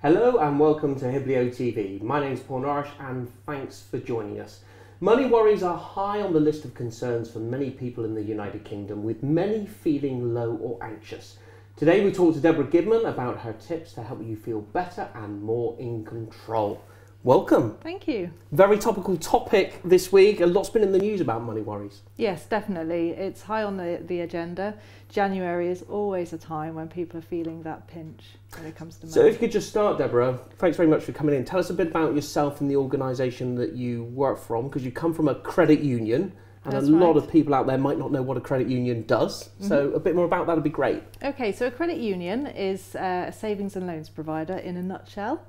Hello and welcome to Hiblio TV. My name is Paul Norrish and thanks for joining us. Money worries are high on the list of concerns for many people in the United Kingdom, with many feeling low or anxious. Today we talk to Deborah Gidman about her tips to help you feel better and more in control. Welcome. Thank you. Very topical topic this week. A lot's been in the news about money worries. Yes, definitely. It's high on the, the agenda. January is always a time when people are feeling that pinch when it comes to money. So, if you could just start, Deborah, thanks very much for coming in. Tell us a bit about yourself and the organisation that you work from, because you come from a credit union, and That's a lot right. of people out there might not know what a credit union does. So, a bit more about that would be great. Okay, so a credit union is uh, a savings and loans provider in a nutshell.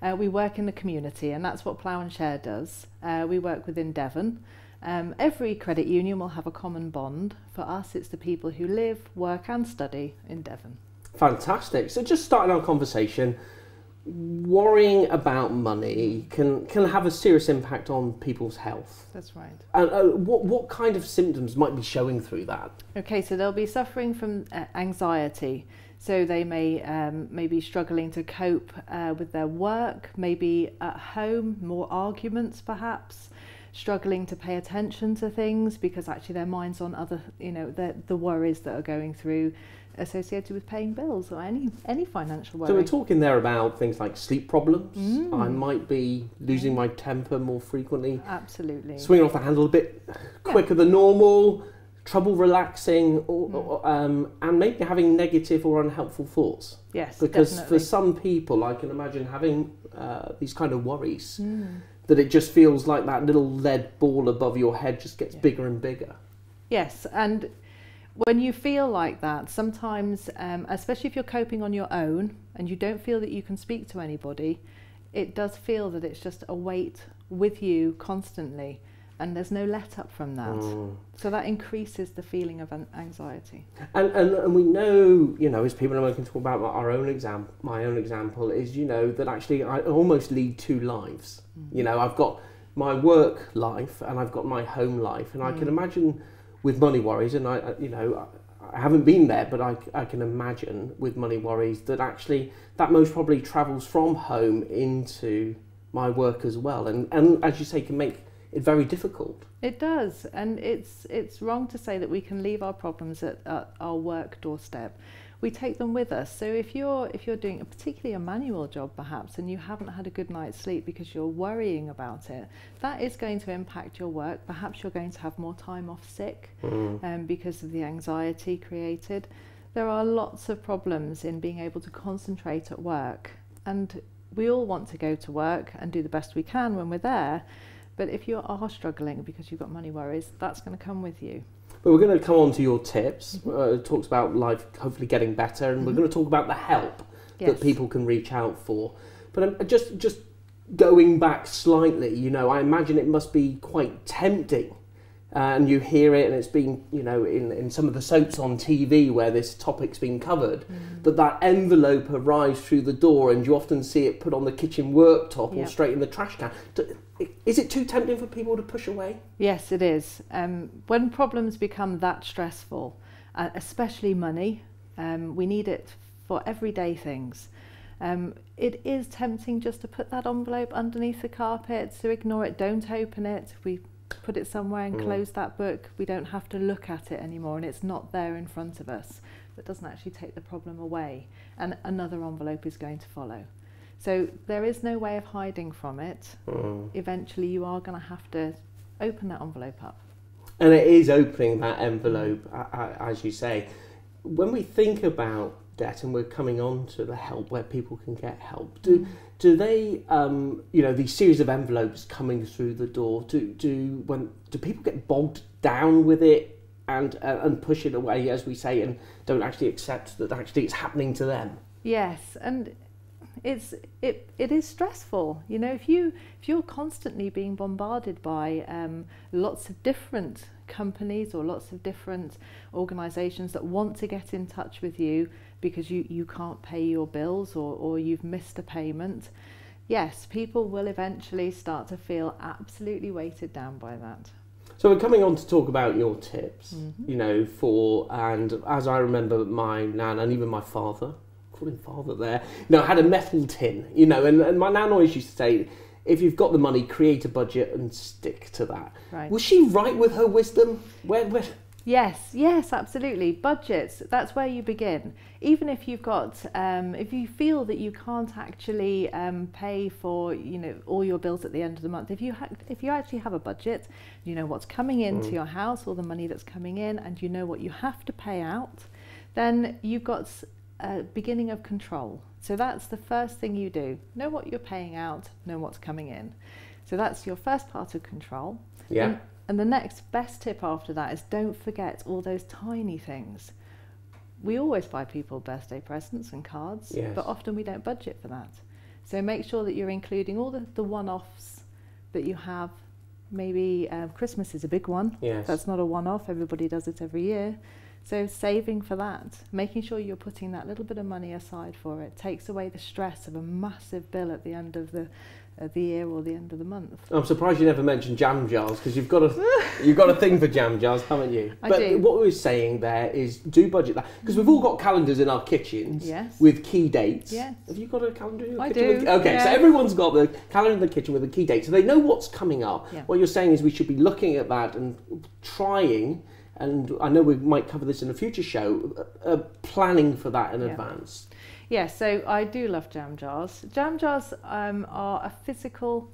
Uh, we work in the community, and that's what Plough and Share does. Uh, we work within Devon. Um, every credit union will have a common bond. For us, it's the people who live, work, and study in Devon. Fantastic. So, just starting our conversation, worrying about money can can have a serious impact on people's health. That's right. And uh, what what kind of symptoms might be showing through that? Okay, so they'll be suffering from uh, anxiety. So they may um, may be struggling to cope uh, with their work, maybe at home, more arguments perhaps, struggling to pay attention to things because actually their mind's on other, you know, the, the worries that are going through associated with paying bills or any any financial worry. So we're talking there about things like sleep problems. Mm. I might be losing my temper more frequently, Absolutely. swinging off the handle a bit quicker than normal, trouble relaxing, or, Mm. or, um, and maybe having negative or unhelpful thoughts. yes, Because definitely. for some people, I can imagine having uh, these kind of worries Mm. that it just feels like that little lead ball above your head just gets Yeah. bigger and bigger. Yes, and when you feel like that, sometimes, um, especially if you're coping on your own and you don't feel that you can speak to anybody, it does feel that it's just a weight with you constantly, and there's no let up from that. Mm. So that increases the feeling of an- anxiety. And, and and we know, you know, as people and I can talk about our own example, my own example is, you know, that actually I almost lead two lives. You know, I've got my work life and I've got my home life, and I can Mm. imagine with money worries, and I, you know, I haven't been there, but I, I can imagine with money worries that actually that most probably travels from home into my work as well, and and as you say, can make it very difficult. It does, and it's it's wrong to say that we can leave our problems at, at our work doorstep. We take them with us. So if you're if you're doing a particularly a manual job perhaps, and you haven't had a good night's sleep because you're worrying about it, that is going to impact your work. Perhaps you're going to have more time off sick Mm. um, because of the anxiety created. There are lots of problems in being able to concentrate at work, and we all want to go to work and do the best we can when we're there. But if you are struggling because you've got money worries, that's going to come with you. But we're going to come on to your tips. Uh, it talks about life hopefully getting better, and we're Mhm. going to talk about the help Yes. that people can reach out for. But um, just just going back slightly, you know, I imagine it must be quite tempting. Uh, and you hear it, and it's been, you know, in, in some of the soaps on TV where this topic's been covered, Mm. that that envelope arrives through the door, and you often see it put on the kitchen worktop Yeah. or straight in the trash can. Is it too tempting for people to push away? Yes, it is. Um, when problems become that stressful, uh, especially money, um, we need it for everyday things. Um, it is tempting just to put that envelope underneath the carpet, to ignore it, don't open it. We put it somewhere and Mm. close that book. We don't have to look at it anymore, and it's not there in front of us. That doesn't actually take the problem away, and another envelope is going to follow. So there is no way of hiding from it. Mm. Eventually, you are going to have to open that envelope up. And it is opening that envelope, as you say. When we think about debt, and we're coming on to the help where people can get help, do do they, um, you know, these series of envelopes coming through the door, do do when do people get bogged down with it and uh, and push it away, as we say, and don't actually accept that actually it's happening to them? Yes, and it's it it is stressful. You know, if you if you're constantly being bombarded by um, lots of different companies or lots of different organisations that want to get in touch with you because you, you can't pay your bills or, or you've missed a payment, yes, people will eventually start to feel absolutely weighted down by that. So we're coming on to talk about your tips, Mhm. you know, for and as I remember my nan and even my father calling father there, no, had a metal tin, you know, and, and my nan always used to say, if you've got the money, create a budget and stick to that. Right. Was she right with her wisdom? Where, where, Yes, yes, absolutely. Budgets, that's where you begin. Even if you've got, um, if you feel that you can't actually um, pay for, you know, all your bills at the end of the month, if you, ha- if you actually have a budget, you know what's coming into Mm. your house, all the money that's coming in, and you know what you have to pay out, then you've got beginning of control. So that's the first thing you do. Know what you're paying out, know what's coming in. So that's your first part of control. yeah. And, and the next best tip after that is don't forget all those tiny things. We always buy people birthday presents and cards, Yes. but often we don't budget for that. So make sure that you're including all the, the one offs that you have. Maybe um, Christmas is a big one. Yes. That's not a one off, everybody does it every year. So saving for that, making sure you're putting that little bit of money aside for it, takes away the stress of a massive bill at the end of the, of the year or the end of the month. I'm surprised you never mentioned jam jars because you've got a you've got a thing for jam jars, haven't you? I but do. what we were saying there is do budget that because we've all got calendars in our kitchens Yes. with key dates. Yes. Have you got a calendar in your I kitchen? do, okay, so everyone's got the calendar in the kitchen with a key date, so they know what's coming up. Yeah. What you're saying is we should be looking at that and trying. And I know we might cover this in a future show. Uh, uh, planning for that in Yeah. advance. Yes, so I do love jam jars. Jam jars um, are a physical,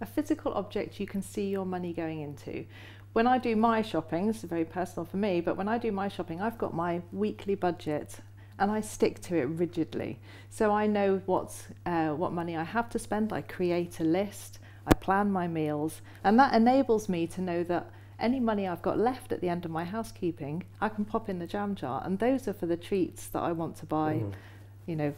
a physical object you can see your money going into. When I do my shopping, this is very personal for me, but when I do my shopping, I've got my weekly budget and I stick to it rigidly. So I know what's, uh, what money I have to spend. I create a list, I plan my meals, and that enables me to know that any money I've got left at the end of my housekeeping, I can pop in the jam jar, and those are for the treats that I want to buy Mhm. you know,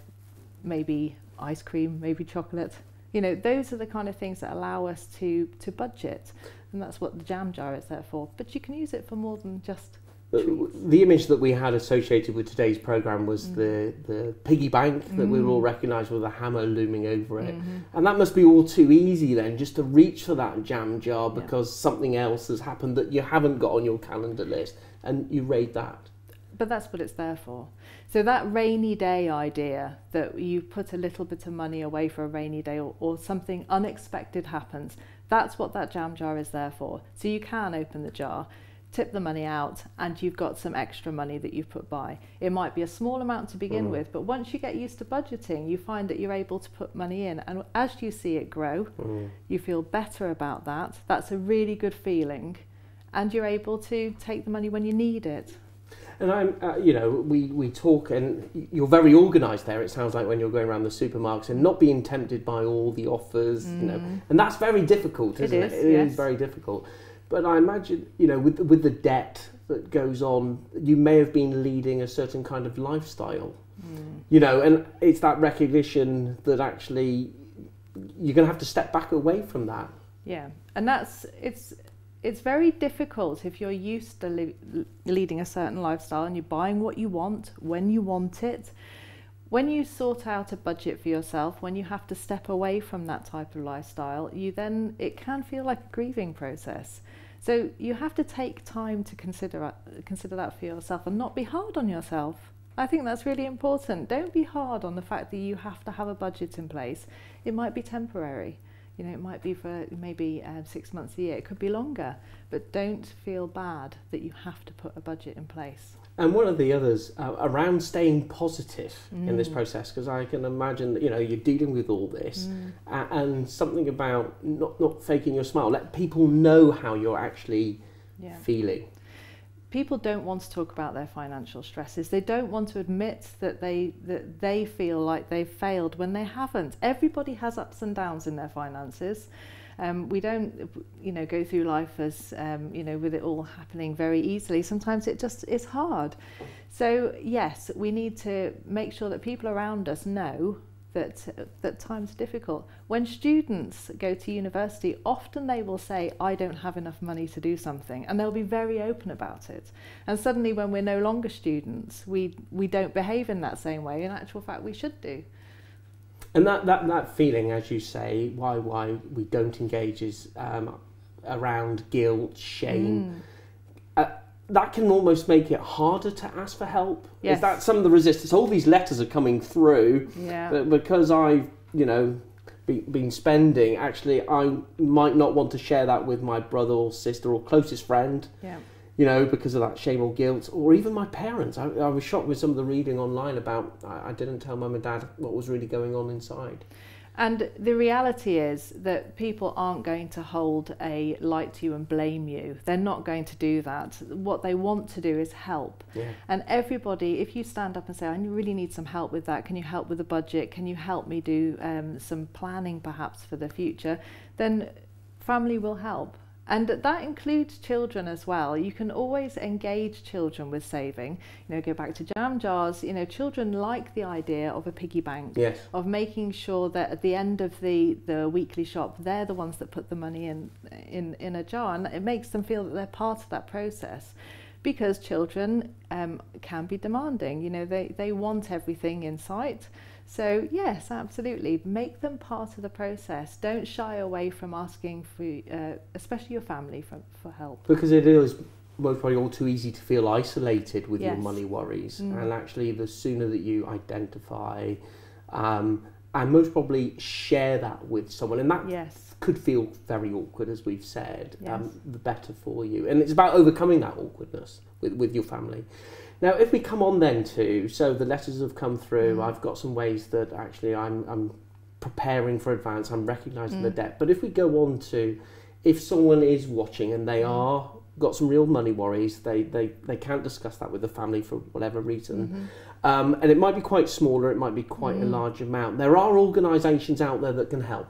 maybe ice cream, maybe chocolate. You know, those are the kind of things that allow us to to budget, and that's what the jam jar is there for. But you can use it for more than just. The image that we had associated with today's program was Mm. the, the piggy bank that we all recognise with a hammer looming over it. Mhm. And that must be all too easy then, just to reach for that jam jar Yeah. because something else has happened that you haven't got on your calendar list and you raid that. But that's what it's there for. So that rainy day idea that you put a little bit of money away for a rainy day or, or something unexpected happens, that's what that jam jar is there for. So you can open the jar, tip the money out, and you've got some extra money that you've put by. It might be a small amount to begin Mm. with, but once you get used to budgeting, you find that you're able to put money in. And as you see it grow, Mm. you feel better about that. That's a really good feeling. And you're able to take the money when you need it. And I'm, uh, you know, we, we talk and you're very organised there, it sounds like, when you're going around the supermarkets and not being tempted by all the offers, you know. Mm. And that's very difficult, It isn't it? is, It is yes. very difficult. But I imagine, you know, with, with the debt that goes on, you may have been leading a certain kind of lifestyle. Mm. you know and it's that recognition that actually you're going to have to step back away from that Yeah, and that's it's it's very difficult if you're used to leading a certain lifestyle and you're buying what you want when you want it. When you sort out a budget for yourself, when you have to step away from that type of lifestyle, you then it can feel like a grieving process. So you have to take time to consider consider that for yourself and not be hard on yourself. I think that's really important. Don't be hard on the fact that you have to have a budget in place. It might be temporary. You know, it might be for maybe um, six months a year. It could be longer, but don't feel bad that you have to put a budget in place. And one of the others uh, around staying positive in this Mm. process because i can imagine that you know you're dealing with all this a- and something about not not faking your smile let people know how you're actually Yeah. feeling People don't want to talk about their financial stresses. They don't want to admit that they that they feel like they've failed when they haven't. Everybody has ups and downs in their finances. Um, we don't, you know, go through life as, um, you know, with it all happening very easily. Sometimes it just is hard. So yes, we need to make sure that people around us know that that times are difficult. When students go to university, often they will say, "I don't have enough money to do something," and they'll be very open about it. And suddenly, when we're no longer students, we we don't behave in that same way. In actual fact, we should do. And that, that, that feeling as you say why why we don't engage is um, around guilt shame Mm. that can almost make it harder to ask for help. Yes. Is that some of the resistance? All these letters are coming through, Yeah. because I've, you know, be, been spending, actually, I might not want to share that with my brother or sister or closest friend, yeah. You know, because of that shame or guilt, or even my parents. I, I was shocked with some of the reading online about I, I didn't tell mum and dad what was really going on inside. And the reality is that people aren't going to hold a light to you and blame you. They're not going to do that. What they want to do is help. Yeah. And everybody, if you stand up and say, I really need some help with that, can you help with the budget? Can you help me do um, some planning perhaps for the future? Then family will help. And that includes children as well. You can always engage children with saving. You know, go back to jam jars. You know, children like the idea of a piggy bank Yes. of making sure that at the end of the, the weekly shop, they're the ones that put the money in, in, in a jar. And it makes them feel that they're part of that process because children um, can be demanding. You know, they, they want everything in sight. So, yes, absolutely. Make them part of the process. Don't shy away from asking for, uh, especially your family, for, for help. Because it is most probably all too easy to feel isolated with your money worries. Mm. And actually, the sooner that you identify um, and most probably share that with someone, and that Yes. could feel very awkward, as we've said, Yes. um, the better for you. And it's about overcoming that awkwardness with, with your family. Now, if we come on then to, so the letters have come through, Mm. I've got some ways that actually I'm, I'm preparing for advance, I'm recognising the Mm. debt. But if we go on to, if someone is watching and they Mm. are got some real money worries, they, they, they can't discuss that with the family for whatever reason. Mhm. Um, and it might be quite small or it might be quite a Mm. large amount. There are organisations out there that can help.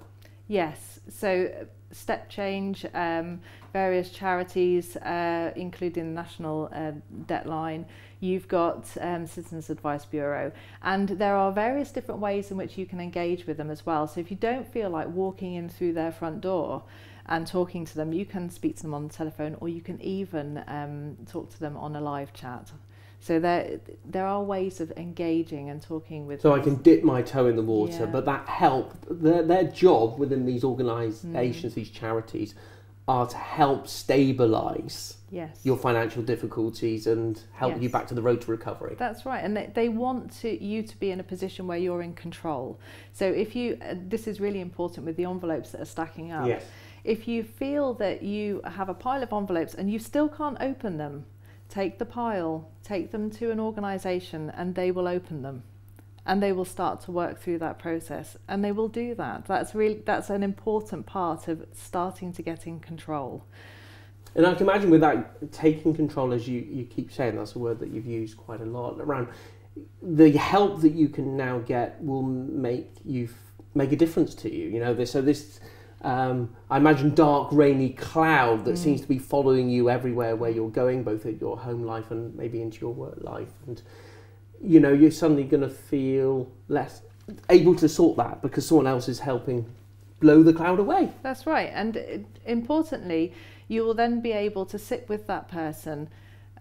Yes, so Step Change, um, various charities, uh, including the National uh, Debt Line. You've got um, Citizens Advice Bureau, and there are various different ways in which you can engage with them as well. So if you don't feel like walking in through their front door and talking to them, you can speak to them on the telephone, or you can even um, talk to them on a live chat. So there, there are ways of engaging and talking with. So I can dip my toe in the water, Yeah. but that help, their, their job within these organisations, Mm. these charities, are to help stabilise yes. your financial difficulties and help you back to the road to recovery. That's right, and they, they want to, you to be in a position where you're in control. So if you, uh, this is really important with the envelopes that are stacking up. Yes. If you feel that you have a pile of envelopes and you still can't open them, take the pile, take them to an organisation, and they will open them, and they will start to work through that process, and they will do that. That's really that's an important part of starting to get in control. And I can imagine with that, taking control, as you, you keep saying, that's a word that you've used quite a lot around, the help that you can now get will make you make a difference to you. You know, this, so this, um, I imagine, dark, rainy cloud that Mm. seems to be following you everywhere where you're going, both at your home life and maybe into your work life. And, you know, you're suddenly going to feel less able to sort that because someone else is helping blow the cloud away. That's right. And uh, importantly, you will then be able to sit with that person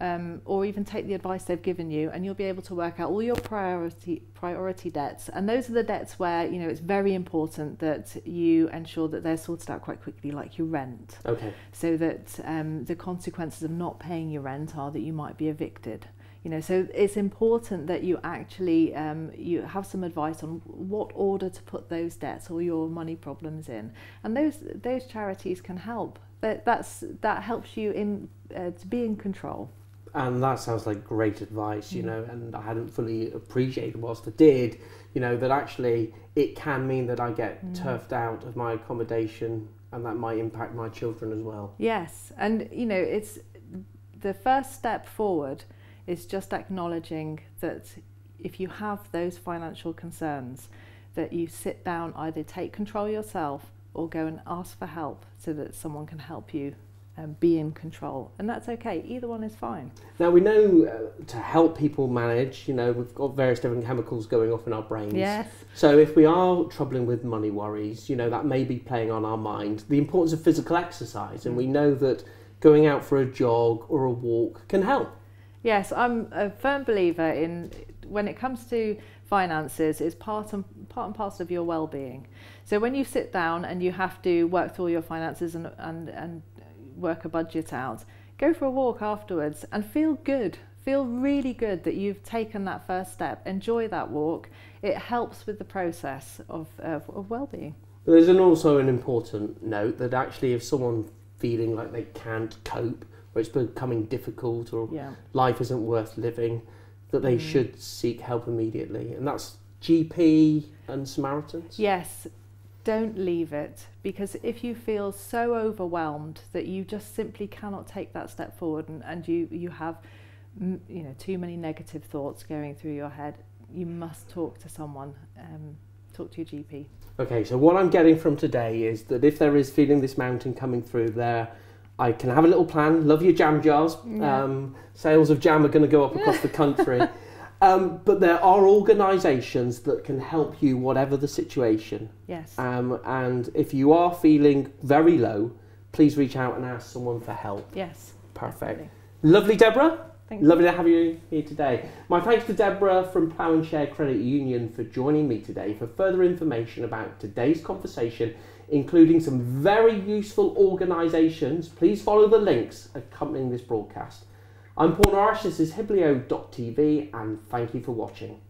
um, or even take the advice they've given you and you'll be able to work out all your priority priority debts. And those are the debts where you know it's very important that you ensure that they're sorted out quite quickly like your rent. Okay. so that um, the consequences of not paying your rent are that you might be evicted. You know so it's important that you actually um, you have some advice on what order to put those debts or your money problems in. And those those charities can help. That that's that helps you in uh, to be in control And that sounds like great advice, you Mm. know, and I hadn't fully appreciated whilst I did, you know, that actually it can mean that I get Mm. turfed out of my accommodation and that might impact my children as well. Yes, and you know, it's the first step forward is just acknowledging that if you have those financial concerns, that you sit down, either take control yourself or go and ask for help so that someone can help you um, be in control. And that's okay, either one is fine. Now we know uh, to help people manage, you know, we've got various different chemicals going off in our brains. Yes, So if we are troubling with money worries, you know, that may be playing on our mind. The importance of physical exercise, and we know that going out for a jog or a walk can help. yes, I'm a firm believer in when it comes to finances, it's part and part and parcel of your well-being. So when you sit down and you have to work through all your finances and and, and work a budget out, go for a walk afterwards and feel good. Feel really good that you've taken that first step. Enjoy that walk. It helps with the process of, of, of well-being. There's an also an important note that actually if someone feeling like they can't cope or it's becoming difficult or Yeah. life isn't worth living, that they Mm. should seek help immediately. And that's GP and Samaritans. Yes, don't leave it because if you feel so overwhelmed that you just simply cannot take that step forward and, and you, you have you know too many negative thoughts going through your head, you must talk to someone. Um, talk to your GP. Okay, so what I'm getting from today is that if there is feeling this mountain coming through there, I can have a little plan. Love your jam jars. Yeah. Um, sales of jam are going to go up across the country. Um, but there are organisations that can help you, whatever the situation. Yes. Um, and if you are feeling very low, please reach out and ask someone for help. yes. Perfect. Lovely, Deborah. Thank Lovely to have you here today. My thanks to Deborah from Plough and Share Credit Union for joining me today for further information about today's conversation, including some very useful organisations. Please follow the links accompanying this broadcast. I'm Paul Norris, this is Hiblio.tv, and thank you for watching.